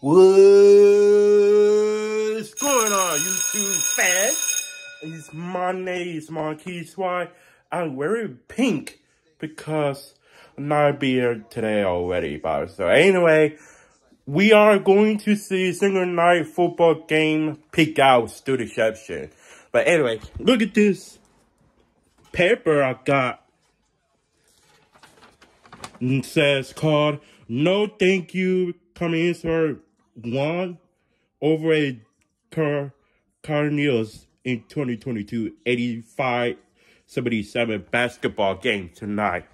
What's going on, YouTube fans? It's my name is Markese Why I'm wearing pink because I'm not here today already, but so anyway, we are going to see single night football game pick out student section. But anyway, look at this paper I got. It says called No Thank You coming in one over a Car Cardinals in 2022 85 77 basketball game tonight.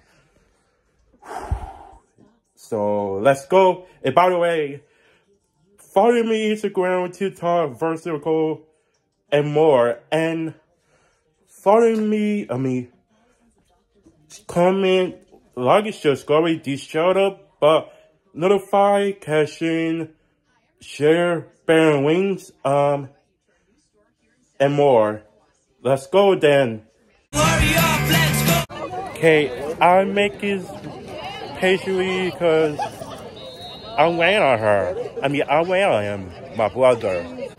So let's go. And by the way, follow me Instagram, TikTok, Vertical, and more. And follow me, I mean, comment, like, subscribe, this shout but notify, cash in, share, bear wings, um, and more. Let's go then. Okay, I make this patiently because I'm waiting on her. I mean, I'm waiting on him, my brother. You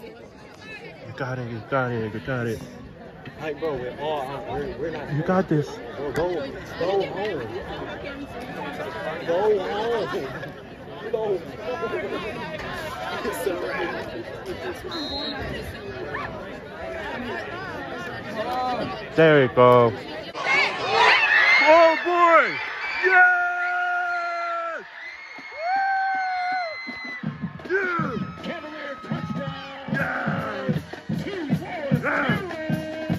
got it, you got it, you got it. Hey, bro, we're all we're, we're not. You got this. Bro, go, go home. Go home. Go. It's a wrap. There we go. Oh boy! Yes! Woo! Cavalier touchdown. Yes! Two for Yes!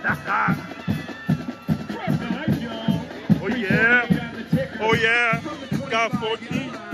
Across the high. Oh yeah! Down the ticker. Oh yeah! Got 14.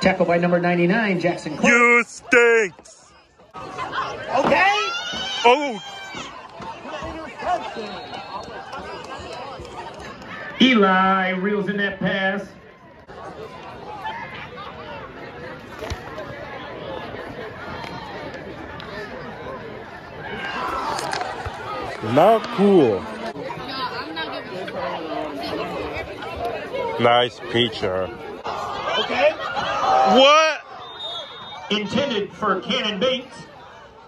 Tackle by number 99, Jackson Clark. You stinks! Okay. Oh! Eli reels in that pass. Not cool. Nice picture. Okay. What? Intended for Cannon Bates.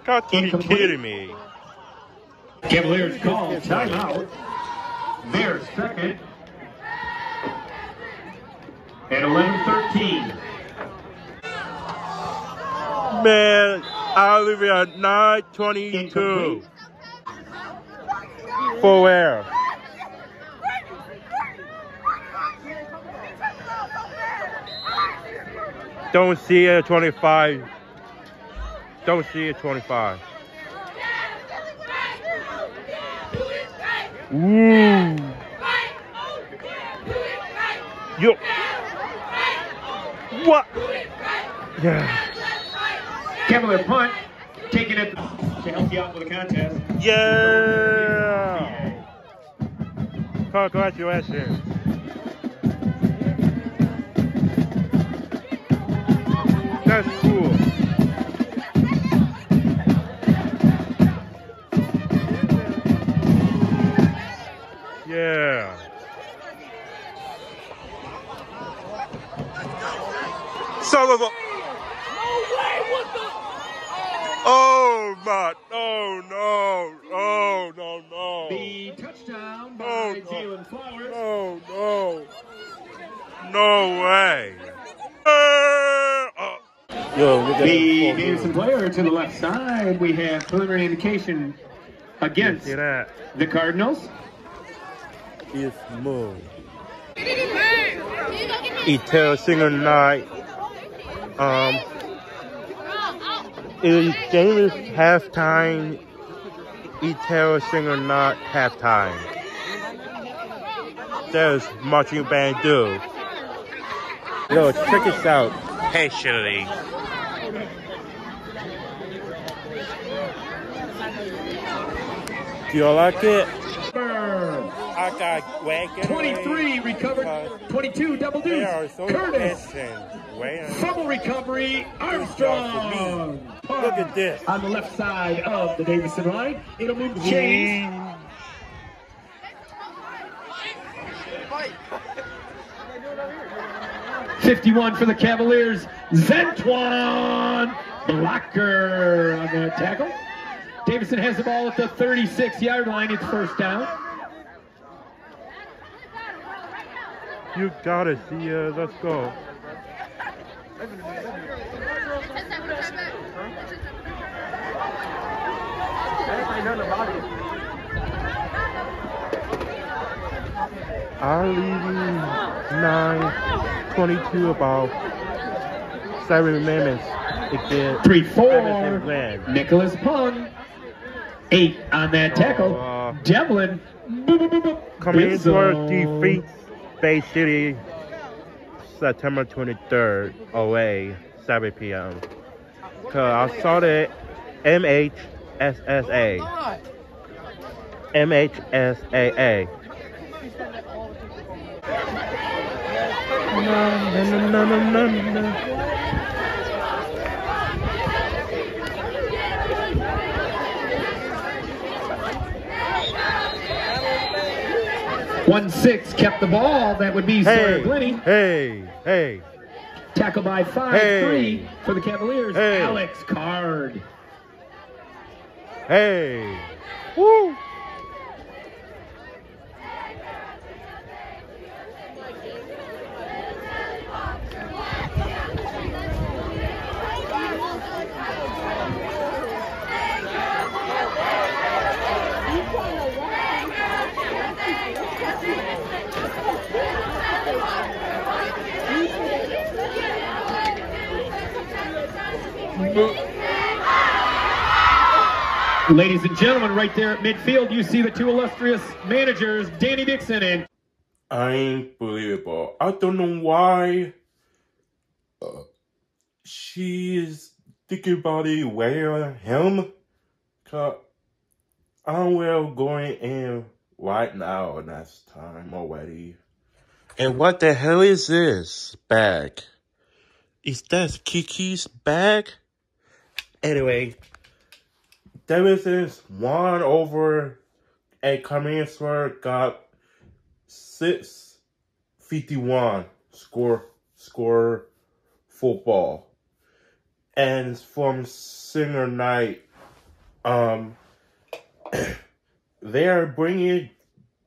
Got to be kidding me. Cavaliers call timeout. Their second. At 11-13. Man, I live at 922. Incomplete. For where? Don't see a 25. Don't see a 25. Ooh. Yo. What? Yeah. Cavalier punt. Taking it to help you out with the contest. Yeah. Congratulations. That's cool. Yeah. Son of a. Oh my! Oh no! Oh no! No! The touchdown by Oh, no. Jalen Flowers. No! No! No way! Uh, oh. Yo, look at The that. Davidson player to the left side. We have preliminary indication against that? the Cardinals. It's move. Etel single night. Um, is game is halftime. Etel single night halftime. There's marching band do. Yo, check this out. Patiently. Do you like it? I got wagon. 23 recovered. 22 double They deuce. are so Curtis. patient. Fumble recovery. Armstrong. Look at this. On the left side of the Davidson line. It'll move the 51 for the Cavaliers. Zentuan blocker on that tackle. Davidson has the ball at the 36 yard line. It's first down. You got it. See ya. Uh, let's go. Our leading 9 22 about seven minutes 3 4. Davidson. Nicholas Pung. Eight on that tackle. Uh, Devlin. boop, boop, boop, boop. Coming into our defeat Bay City September 23rd away 7 p.m. Cause I saw the MHSSA. MHSAA. 1 6 kept the ball. That would be Sawyer Hey, Glenny. hey, hey. Tackle by 5 Hey. 3 for the Cavaliers. Hey. Alex Card. Hey! Woo! Ladies and gentlemen, right there at midfield, you see the two illustrious managers, Danny Dixon and Unbelievable. I don't know why uh, she is thinking about it wear him. Cause I'm well going in right now next time already. And what the hell is this bag? Is that Kiki's bag? Anyway, Davidson's won over a Commander got six fifty one score score football. And from Singer Night, um, they are bringing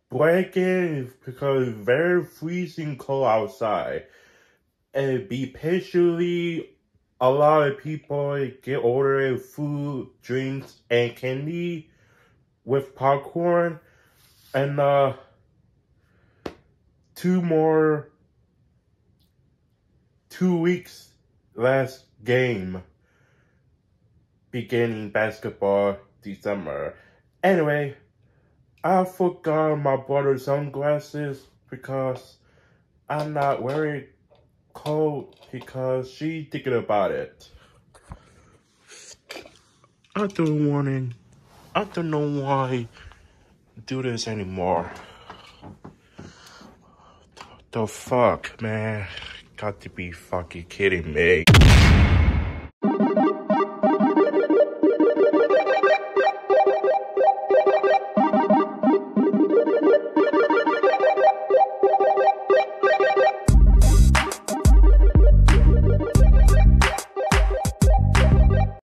blanket because very freezing cold outside, and be patiently. A lot of people get ordering food, drinks, and candy with popcorn, and uh two more two weeks last game beginning basketball December. Anyway, I forgot my brother's sunglasses because I'm not wearing cold because she thinking about it. I don't want to, I don't know why do this anymore. The fuck, man? Got to be fucking kidding me.